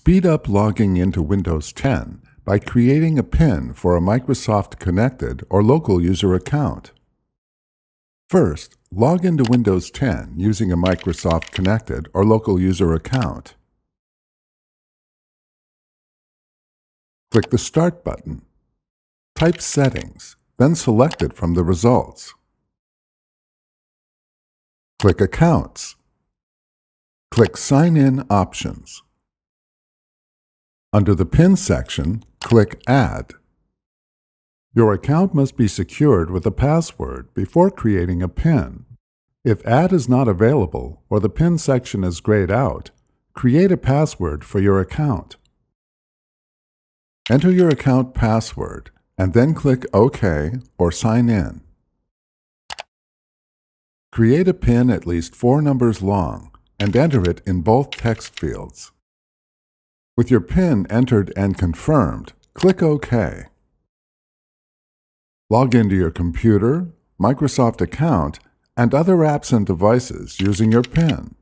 Speed up logging into Windows 10 by creating a PIN for a Microsoft Connected or local user account. First, log into Windows 10 using a Microsoft Connected or local user account. Click the Start button. Type Settings, then select it from the results. Click Accounts. Click Sign In Options. Under the PIN section, click Add. Your account must be secured with a password before creating a PIN. If Add is not available or the PIN section is grayed out, create a password for your account. Enter your account password and then click OK or Sign In. Create a PIN at least four numbers long and enter it in both text fields. With your PIN entered and confirmed, click OK. Log into your computer, Microsoft account, and other apps and devices using your PIN.